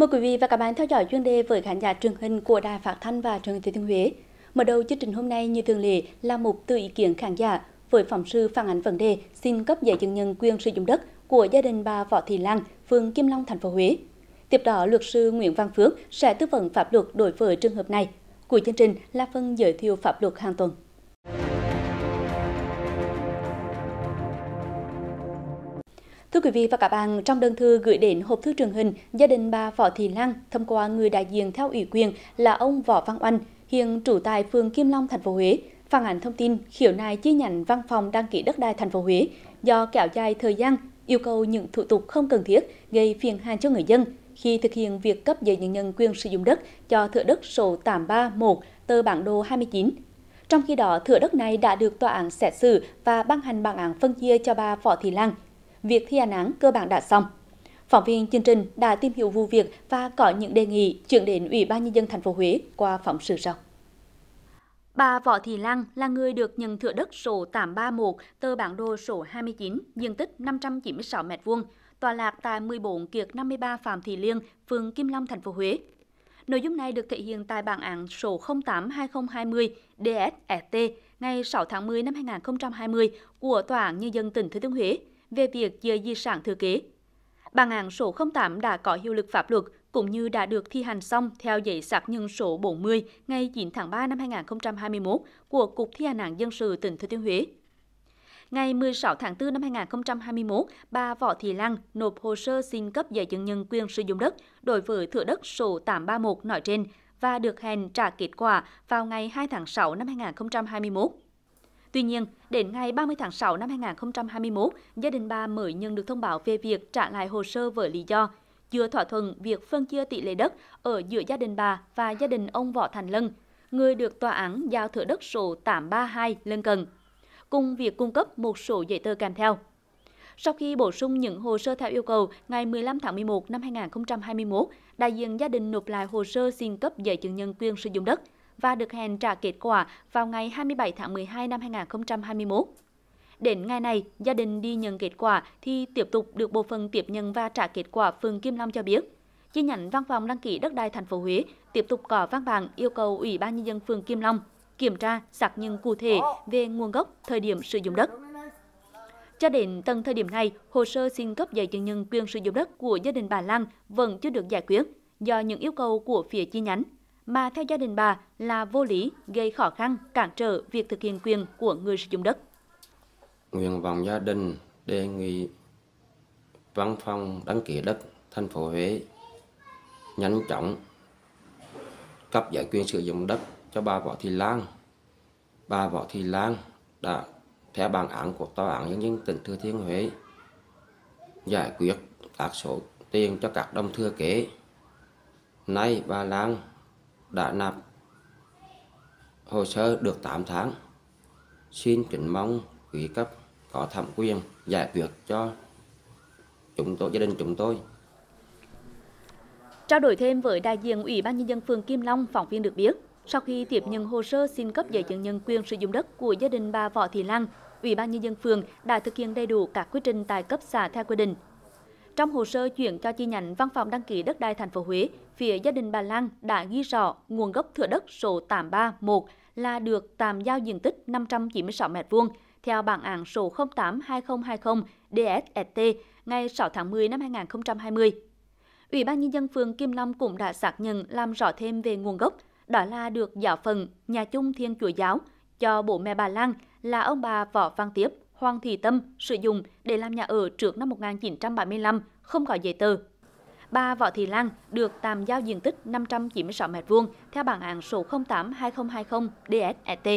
Mời quý vị và các bạn theo dõi chuyên đề với khán giả truyền hình của Đài Phát thanh và Truyền hình Thừa Thiên Huế. Mở đầu chương trình hôm nay như thường lệ là một từ ý kiến khán giả với phóng sư phản ánh vấn đề xin cấp giấy chứng nhận quyền sử dụng đất của gia đình bà Võ Thị Lan, phường Kim Long, thành phố Huế. Tiếp đó, luật sư Nguyễn Văn Phước sẽ tư vấn pháp luật đối với trường hợp này. Cuối chương trình là phần giới thiệu pháp luật hàng tuần. Thưa quý vị và các bạn, trong đơn thư gửi đến hộp thư truyền hình, gia đình bà Võ Thị Lan thông qua người đại diện theo ủy quyền là ông Võ Văn Oanh, hiện trú tại phường Kim Long, thành phố Huế, phản ánh thông tin khiếu nại chi nhánh văn phòng đăng ký đất đai thành phố Huế do kéo dài thời gian, yêu cầu những thủ tục không cần thiết gây phiền hà cho người dân khi thực hiện việc cấp giấy chứng nhận quyền sử dụng đất cho thửa đất số 831 tờ bản đồ 29. Trong khi đó, thửa đất này đã được tòa án xét xử và ban hành bản án phân chia cho bà Võ Thị Lan. Việc thi hành án cơ bản đã xong. Phóng viên chương trình đã tìm hiểu vụ việc và có những đề nghị chuyển đến Ủy ban nhân dân thành phố Huế qua phóng sự sau. Bà Võ Thị Lan là người được nhận thửa đất số 831, tờ bản đồ số 29, diện tích 596 m2, tọa lạc tại 14 Kiệt 53 Phạm Thị Liên, phường Kim Long, thành phố Huế. Nội dung này được thể hiện tại bản án số 08/2020 DSST ngày 6 tháng 10 năm 2020 của Tòa án Nhân dân tỉnh Thừa Thiên Huế về việc dời di sản thừa kế. Bản án số 08 đã có hiệu lực pháp luật cũng như đã được thi hành xong theo giấy xác nhận số 40 ngày 9 tháng 3 năm 2021 của Cục Thi hành án dân sự tỉnh Thừa Thiên Huế. Ngày 16 tháng 4 năm 2021, bà Võ Thị Lan nộp hồ sơ xin cấp giấy chứng nhận quyền sử dụng đất đối với thửa đất số 831 nói trên và được hẹn trả kết quả vào ngày 2 tháng 6 năm 2021. Tuy nhiên, đến ngày 30 tháng 6 năm 2021, gia đình bà mới nhận được thông báo về việc trả lại hồ sơ với lý do chưa thỏa thuận việc phân chia tỷ lệ đất ở giữa gia đình bà và gia đình ông Võ Thành Lân, người được tòa án giao thửa đất số 832 lân cận, cùng việc cung cấp một số giấy tờ kèm theo. Sau khi bổ sung những hồ sơ theo yêu cầu, ngày 15 tháng 11 năm 2021, đại diện gia đình nộp lại hồ sơ xin cấp giấy chứng nhận quyền sử dụng đất và được hẹn trả kết quả vào ngày 27 tháng 12 năm 2021. Đến ngày này, gia đình đi nhận kết quả thì tiếp tục được bộ phận tiếp nhận và trả kết quả phường Kim Long cho biết. Chi nhánh văn phòng đăng ký đất đai thành phố Huế tiếp tục có văn bản yêu cầu Ủy ban nhân dân phường Kim Long kiểm tra xác nhận cụ thể về nguồn gốc, thời điểm sử dụng đất. Cho đến tận thời điểm này, hồ sơ xin cấp giấy chứng nhận quyền sử dụng đất của gia đình bà Lan vẫn chưa được giải quyết do những yêu cầu của phía chi nhánh mà theo gia đình bà là vô lý, gây khó khăn, cản trở việc thực hiện quyền của người sử dụng đất. Nguyện vọng gia đình đề nghị văn phòng đăng ký đất thành phố Huế nhanh chóng cấp giải quyền sử dụng đất cho bà Võ Thị Lan. Bà Võ Thị Lan đã theo bản án của tòa án nhân dân tỉnh Thừa Thiên Huế giải quyết các số tiền cho các đồng thừa kế. Nay bà Lan đã nạp hồ sơ được 8 tháng. Xin kính mong quý cấp có thẩm quyền giải quyết cho chúng tôi gia đình chúng tôi. Trao đổi thêm với đại diện Ủy ban nhân dân phường Kim Long, phóng viên được biết, sau khi tiếp nhận hồ sơ xin cấp giấy chứng nhận quyền sử dụng đất của gia đình bà Võ Thị Lan, Ủy ban nhân dân phường đã thực hiện đầy đủ các quy trình tại cấp xã theo quy định. Trong hồ sơ chuyển cho chi nhánh văn phòng đăng ký đất đai thành phố Huế, phía gia đình bà Lan đã ghi rõ nguồn gốc thửa đất số 831 là được tạm giao diện tích 596 m2 theo bản án số 08/2020 DSST ngày 6 tháng 10 năm 2020. Ủy ban nhân dân phường Kim Long cũng đã xác nhận làm rõ thêm về nguồn gốc, đó là được giáo phận nhà chung Thiên Chúa giáo cho bố mẹ bà Lan là ông bà Võ Văn Tiếp, Hoàng Thị Tâm sử dụng để làm nhà ở trước năm 1975, không có giấy tờ. Bà Võ Thị Lan được tạm giao diện tích 596 m2 theo bản án số 08/2020 DSST.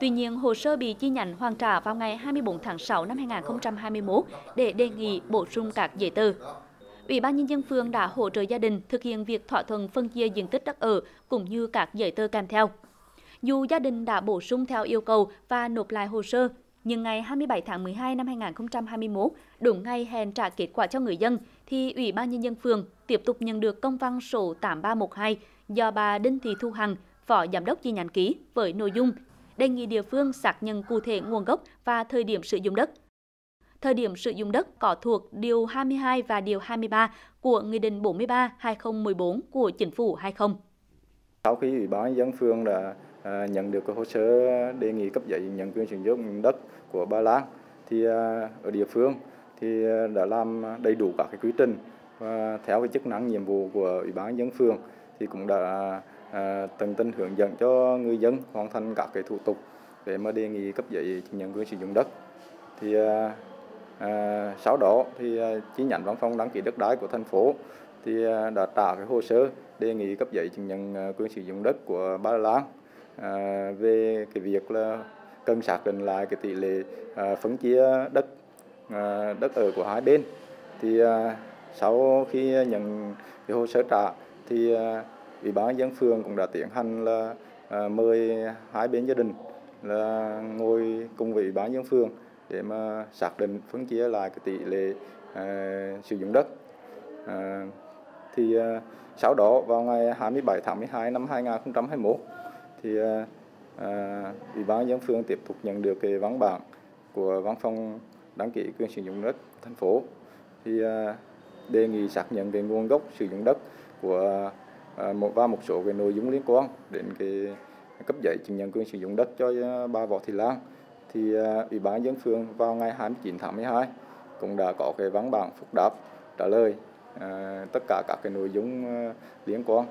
Tuy nhiên, hồ sơ bị chi nhánh hoàn trả vào ngày 24 tháng 6 năm 2021 để đề nghị bổ sung các giấy tờ. Ủy ban nhân dân phường đã hỗ trợ gia đình thực hiện việc thỏa thuận phân chia diện tích đất ở cũng như các giấy tờ kèm theo. Dù gia đình đã bổ sung theo yêu cầu và nộp lại hồ sơ, nhưng ngày 27 tháng 12 năm 2021, đúng ngày hẹn trả kết quả cho người dân, thì Ủy ban Nhân dân phường tiếp tục nhận được công văn số 8312 do bà Đinh Thị Thu Hằng, Phó Giám đốc chi nhánh ký với nội dung đề nghị địa phương xác nhận cụ thể nguồn gốc và thời điểm sử dụng đất. thời điểm sử dụng đất có thuộc điều 22 và điều 23 của Nghị định 43/2014 của Chính phủ hay không. Sau khi Ủy ban dân phường đã à, nhận được hồ sơ đề nghị cấp giấy nhận quyền sử dụng đất của Ba Lan. Thì à, ở địa phương thì à, đã làm đầy đủ các cái quy trình và theo cái chức năng nhiệm vụ của Ủy ban dân phường thì cũng đã à, tận tình hướng dẫn cho người dân hoàn thành các cái thủ tục để mà đề nghị cấp giấy chứng nhận quyền sử dụng đất. Thì à, à, sau đó thì à, chi nhánh văn phòng đăng ký đất đai của thành phố thì à, đã trả cái hồ sơ đề nghị cấp giấy chứng nhận quyền sử dụng đất của Ba Lan à, về cái việc là cần xác định lại cái tỷ lệ à, phân chia đất à, đất ở của hai bên thì à, sau khi nhận cái hồ sơ trả thì à, ủy ban dân phường cũng đã tiến hành là à, mời hai bên gia đình là ngồi cùng với ủy ban dân phường để mà xác định phân chia lại cái tỷ lệ à, sử dụng đất. À, thì à, sau đó vào ngày 27 tháng 12 năm 2021 thì à, à, ủy ban dân phường tiếp tục nhận được cái văn bản của văn phòng đăng ký quyền sử dụng đất thành phố. Thì à, đề nghị xác nhận về nguồn gốc sử dụng đất của à, một và một số cái nội dung liên quan đến cái cấp giấy chứng nhận quyền sử dụng đất cho à, bà Võ Thị Lan. Thì à, ủy ban dân phường vào ngày 29 tháng 12 cũng đã có cái văn bản phúc đáp trả lời à, tất cả các cái nội dung à, liên quan.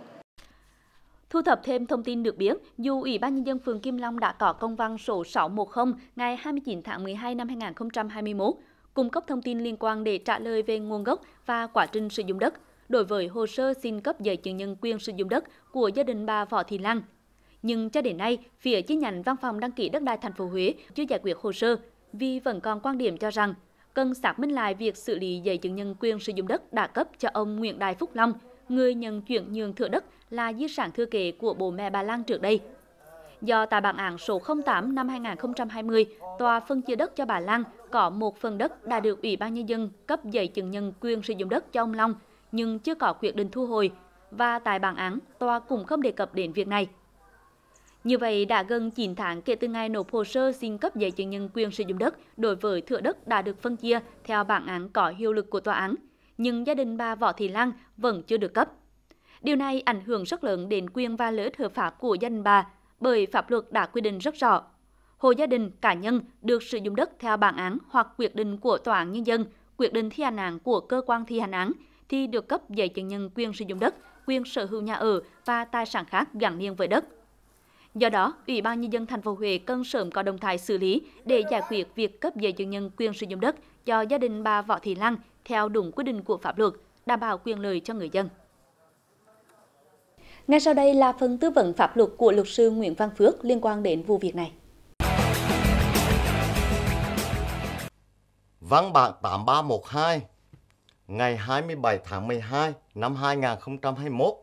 Thu thập thêm thông tin được biết, dù Ủy ban Nhân dân phường Kim Long đã có công văn số 610 ngày 29 tháng 12 năm 2021, cung cấp thông tin liên quan để trả lời về nguồn gốc và quá trình sử dụng đất đối với hồ sơ xin cấp giấy chứng nhận quyền sử dụng đất của gia đình bà Võ Thị Lan. Nhưng cho đến nay, phía chi nhánh văn phòng đăng ký đất đai thành phố Huế chưa giải quyết hồ sơ vì vẫn còn quan điểm cho rằng cần xác minh lại việc xử lý giấy chứng nhận quyền sử dụng đất đã cấp cho ông Nguyễn Đại Phúc Long, người nhận chuyển nhượng thửa đất là di sản thừa kế của bố mẹ bà Lan trước đây. Do tại bản án số 08 năm 2020, tòa phân chia đất cho bà Lan có một phần đất đã được Ủy ban Nhân dân cấp giấy chứng nhận quyền sử dụng đất cho ông Long, nhưng chưa có quyết định thu hồi, và tại bản án, tòa cũng không đề cập đến việc này. Như vậy, đã gần 9 tháng kể từ ngày nộp hồ sơ xin cấp giấy chứng nhận quyền sử dụng đất đối với thửa đất đã được phân chia theo bản án có hiệu lực của tòa án, nhưng gia đình bà Võ Thị Lan vẫn chưa được cấp. Điều này ảnh hưởng rất lớn đến quyền và lợi ích hợp pháp của gia đình bà, bởi pháp luật đã quy định rất rõ. Hộ gia đình, cá nhân được sử dụng đất theo bản án hoặc quyết định của tòa án nhân dân, quyết định thi hành án của cơ quan thi hành án thì được cấp giấy chứng nhận quyền sử dụng đất, quyền sở hữu nhà ở và tài sản khác gắn liền với đất. Do đó, Ủy ban nhân dân thành phố Huế cần sớm có động thái xử lý để giải quyết việc cấp giấy chứng nhận quyền sử dụng đất cho gia đình bà Võ Thị Lan theo đúng quy định của pháp luật, đảm bảo quyền lợi cho người dân. Ngay sau đây là phần tư vấn pháp luật của luật sư Nguyễn Văn Phước liên quan đến vụ việc này. Văn bản 8312 ngày 27 tháng 12 năm 2021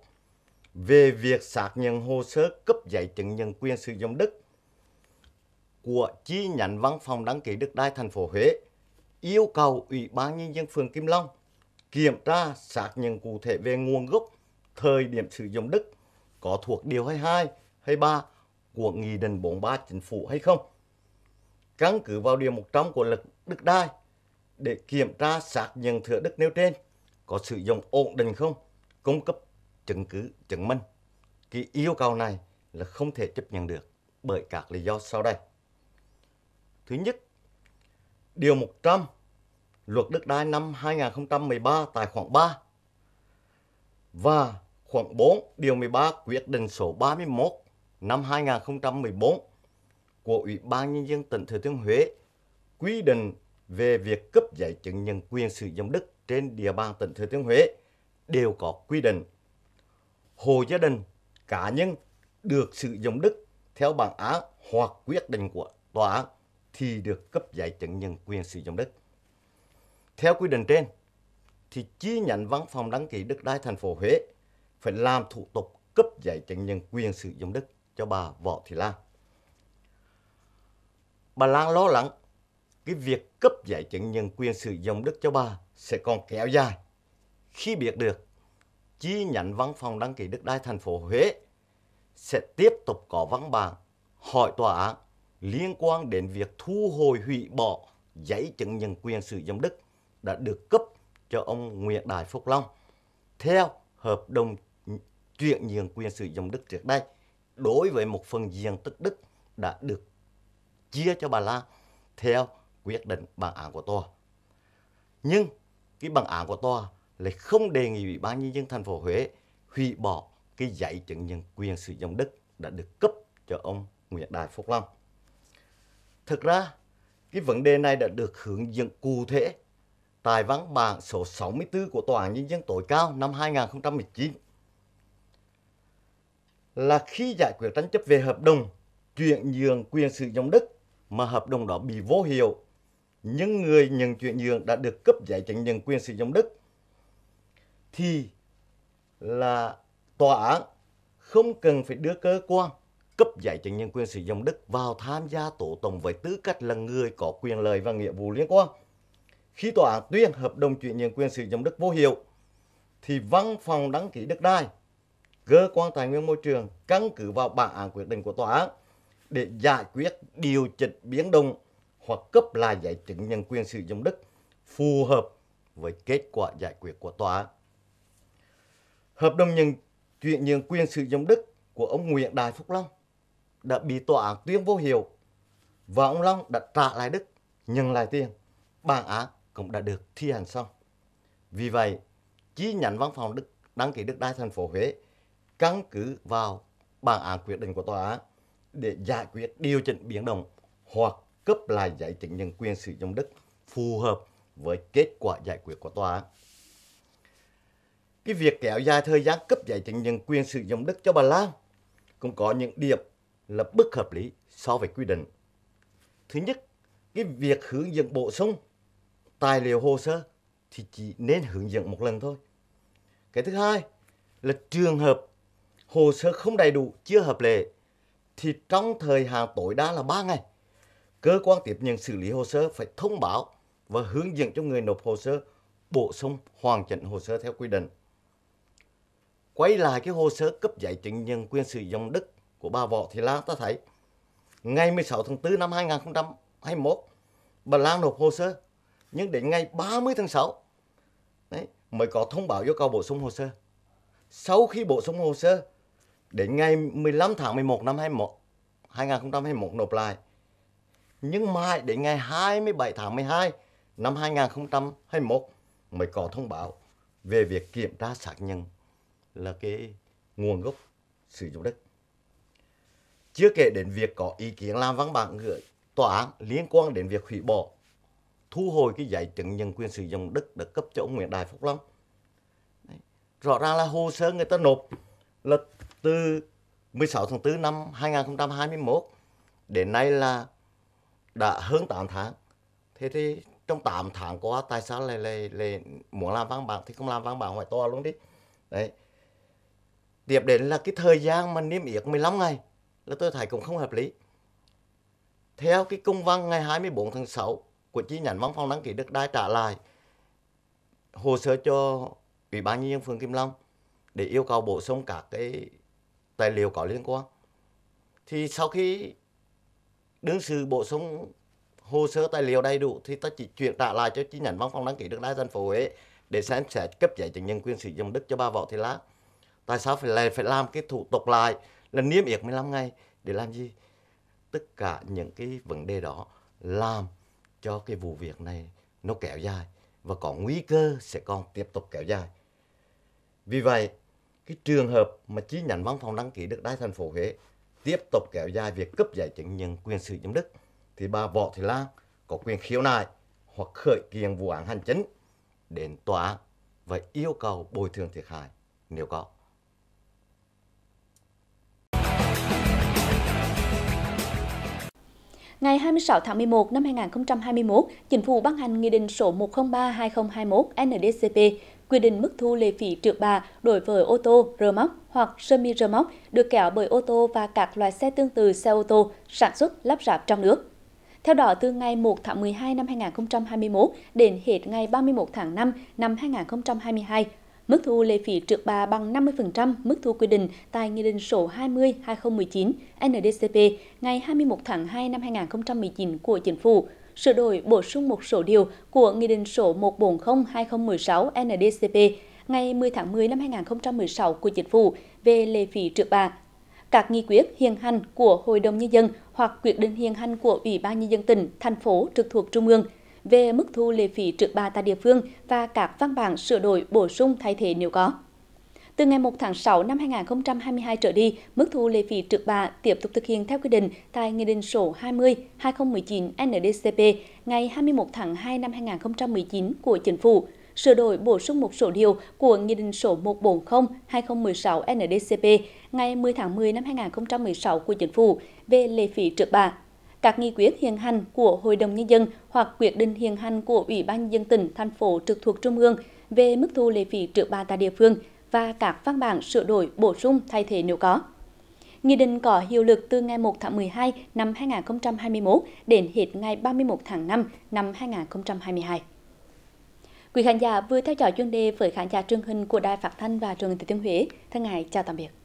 về việc xác nhận hồ sơ cấp giấy chứng nhận quyền sử dụng đất của chi nhánh văn phòng đăng ký đất đai thành phố Huế yêu cầu Ủy ban nhân dân phường Kim Long kiểm tra xác nhận cụ thể về nguồn gốc thời điểm sử dụng đất có thuộc điều 22, 23 của Nghị định 43 Chính phủ hay không. Căn cứ vào điều 100 của luật đất đai để kiểm tra xác nhận thửa đất nêu trên có sử dụng ổn định không, cung cấp chứng cứ chứng minh. Cái yêu cầu này là không thể chấp nhận được bởi các lý do sau đây. Thứ nhất, Điều 100 Luật đất đai năm 2013 tại khoản 3 và khoản 4 điều 13 quyết định số 31 năm 2014 của Ủy ban Nhân dân tỉnh Thừa Thiên Huế quy định về việc cấp giấy chứng nhận quyền sử dụng đất trên địa bàn tỉnh Thừa Thiên Huế đều có quy định. Hộ gia đình, cá nhân được sử dụng đất theo bản án hoặc quyết định của tòa án thì được cấp giấy chứng nhận quyền sử dụng đất. Theo quy định trên, thì chi nhánh văn phòng đăng ký đất đai thành phố Huế phải làm thủ tục cấp giấy chứng nhận quyền sử dụng đất cho bà Võ Thị Lan. Bà Lan lo lắng cái việc cấp giấy chứng nhận quyền sử dụng đất cho bà sẽ còn kéo dài khi biết được chi nhánh văn phòng đăng ký đất đai thành phố Huế sẽ tiếp tục có văn bản hỏi tòa án liên quan đến việc thu hồi hủy bỏ giấy chứng nhận quyền sử dụng đất đã được cấp cho ông Nguyễn Đại Phúc Long theo hợp đồng chuyển nhượng quyền sử dụng đất trước đây, đối với một phần diện tích đất đã được chia cho bà Lan theo quyết định bản án của tòa. Nhưng cái bản án của tòa lại không đề nghị Ủy ban nhân dân thành phố Huế hủy bỏ cái giấy chứng nhận quyền sử dụng đất đã được cấp cho ông Nguyễn Đại Phúc Long. Thực ra, cái vấn đề này đã được hướng dẫn cụ thể tại văn bản số 64 của Tòa án Nhân dân tối cao năm 2019 là khi giải quyết tranh chấp về hợp đồng chuyển nhượng quyền sử dụng đất mà hợp đồng đó bị vô hiệu những người nhận chuyển nhượng đã được cấp giấy chứng nhận quyền sử dụng đất thì là tòa án không cần phải đưa cơ quan cấp giải chứng nhân quyền sử dụng đất vào tham gia tố tụng với tư cách là người có quyền lợi và nghĩa vụ liên quan. Khi tòa án tuyên hợp đồng chuyển nhượng quyền sử dụng đất vô hiệu, thì văn phòng đăng ký đất đai, cơ quan tài nguyên môi trường căn cứ vào bản án quyết định của tòa án để giải quyết điều chỉnh biến động hoặc cấp lại giải chứng nhân quyền sử dụng đất phù hợp với kết quả giải quyết của tòa án. Hợp đồng nhận chuyển nhượng quyền sử dụng đất của ông Nguyễn Đại Phúc Long đã bị tòa án tuyên vô hiệu và ông Long đã trả lại đức nhận lại tiền. Bản án cũng đã được thi hành xong. Vì vậy, chi nhánh văn phòng đức đăng ký đất đai thành phố Huế căn cứ vào bản án quyết định của tòa án để giải quyết điều chỉnh biến động hoặc cấp lại giấy chứng nhận quyền sử dụng đất phù hợp với kết quả giải quyết của tòa án. Cái việc kéo dài thời gian cấp giấy chứng nhận quyền sử dụng đất cho bà Lan cũng có những điểm là bất hợp lý so với quy định. Thứ nhất, cái việc hướng dẫn bổ sung tài liệu hồ sơ thì chỉ nên hướng dẫn một lần thôi. Cái thứ hai là trường hợp hồ sơ không đầy đủ, chưa hợp lệ thì trong thời hạn tối đa là 3 ngày, cơ quan tiếp nhận xử lý hồ sơ phải thông báo và hướng dẫn cho người nộp hồ sơ bổ sung hoàn chỉnh hồ sơ theo quy định. Quay lại cái hồ sơ cấp giấy chứng nhận quyền sử dụng đất của bà Võ Thị Lan ta thấy ngày 16 tháng 4 năm 2021 bà Lan nộp hồ sơ nhưng đến ngày 30 tháng 6 đấy, mới có thông báo yêu cầu bổ sung hồ sơ. Sau khi bổ sung hồ sơ đến ngày 15 tháng 11 năm 21 2021 nộp lại. Nhưng mai đến ngày 27 tháng 12 năm 2021 mới có thông báo về việc kiểm tra xác nhận là cái nguồn gốc sử dụng đất. Chưa kể đến việc có ý kiến làm văn bản gửi tòa án liên quan đến việc hủy bỏ thu hồi cái giấy chứng nhận quyền sử dụng đất được cấp cho ông Nguyễn Đại Phúc Long. Đấy. Rõ ràng là hồ sơ người ta nộp là từ 16 tháng 4 năm 2021 đến nay là đã hơn 8 tháng. Thế thì trong 8 tháng qua tại sao lại, lại, lại muốn làm văn bản thì không làm văn bản ngoài tòa luôn đi. Đấy. Tiếp đến là cái thời gian mà niêm yết 15 ngày là tôi thấy cũng không hợp lý. Theo cái công văn ngày 24 tháng 6 của chi nhánh văn phòng đăng ký đất đai trả lại, hồ sơ cho Ủy ban nhân dân phường Kim Long để yêu cầu bổ sung các cái tài liệu có liên quan. Thì sau khi đương sự bổ sung hồ sơ tài liệu đầy đủ, thì ta chỉ chuyển trả lại cho chi nhánh văn phòng đăng ký đất đai thành phố Huế để xem xét cấp giấy chứng nhận quyền sử dụng đất cho bà Võ Thị Lá. Tại sao phải lại phải làm cái thủ tục lại là niêm yết 15 ngày để làm gì? Tất cả những cái vấn đề đó làm cho cái vụ việc này nó kéo dài và có nguy cơ sẽ còn tiếp tục kéo dài. Vì vậy, cái trường hợp mà chi nhánh văn phòng đăng ký đất đai thành phố Huế tiếp tục kéo dài việc cấp giấy chứng nhận quyền sử dụng đất thì bà Võ Thị Lan có quyền khiếu nại hoặc khởi kiện vụ án hành chính đến tòa và yêu cầu bồi thường thiệt hại nếu có. Ngày 26 tháng 11 năm 2021, Chính phủ ban hành Nghị định số 103-2021 NDCP quy định mức thu lệ phí trước bạ đối với ô tô, rơ móc hoặc semi rơ móc được kéo bởi ô tô và các loại xe tương tự xe ô tô sản xuất lắp ráp trong nước. Theo đó, từ ngày 1 tháng 12 năm 2021 đến hết ngày 31 tháng 5 năm 2022, mức thu lệ phí trước bạ bằng 50% mức thu quy định tại Nghị định số 20/2019 NDCP ngày 21 tháng 2 năm 2019 của Chính phủ sửa đổi bổ sung một số điều của Nghị định số 140/2016 NDCP ngày 10 tháng 10 năm 2016 của Chính phủ về lệ phí trước bạ. Các nghị quyết hiện hành của Hội đồng nhân dân hoặc quyết định hiện hành của Ủy ban nhân dân tỉnh, thành phố trực thuộc trung ương về mức thu lệ phí trước bạ tại địa phương và các văn bản sửa đổi bổ sung thay thế nếu có. Từ ngày 1 tháng 6 năm 2022 trở đi, mức thu lệ phí trước bạ tiếp tục thực hiện theo quy định tại Nghị định số 20/2019 NDCP ngày 21 tháng 2 năm 2019 của Chính phủ, sửa đổi bổ sung một số điều của Nghị định số 140/2016 NDCP ngày 10 tháng 10 năm 2016 của Chính phủ về lệ phí trước bạ. Các nghị quyết hiện hành của Hội đồng Nhân dân hoặc quyết định hiện hành của Ủy ban nhân dân tỉnh, thành phố trực thuộc Trung ương về mức thu lệ phí trước bạ tại địa phương và các văn bản sửa đổi bổ sung thay thế nếu có. Nghị định có hiệu lực từ ngày 1 tháng 12 năm 2021 đến hết ngày 31 tháng 5 năm 2022. Quý khán giả vừa theo dõi chuyên đề với khán giả truyền hình của Đài Phát thanh và Truyền hình Thừa Thiên Huế. Thân ái chào tạm biệt.